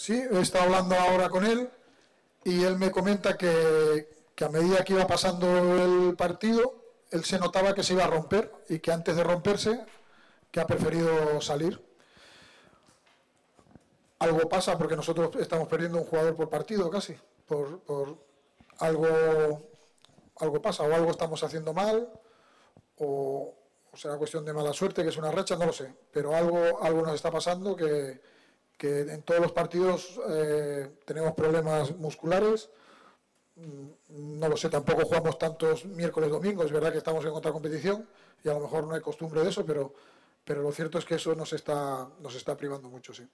Sí, he estado hablando ahora con él y él me comenta que, que a medida que iba pasando el partido, él se notaba que se iba a romper y que antes de romperse, que ha preferido salir. Algo pasa porque nosotros estamos perdiendo un jugador por partido casi, por, por algo, algo pasa, o algo estamos haciendo mal, o, o será cuestión de mala suerte, que es una racha, no lo sé, pero algo, algo nos está pasando que, que en todos los partidos eh, tenemos problemas musculares, mm, no lo sé, tampoco jugamos tantos miércoles, domingos, es verdad que estamos en otra competición y a lo mejor no hay costumbre de eso, pero, pero lo cierto es que eso nos está, nos está privando mucho, sí.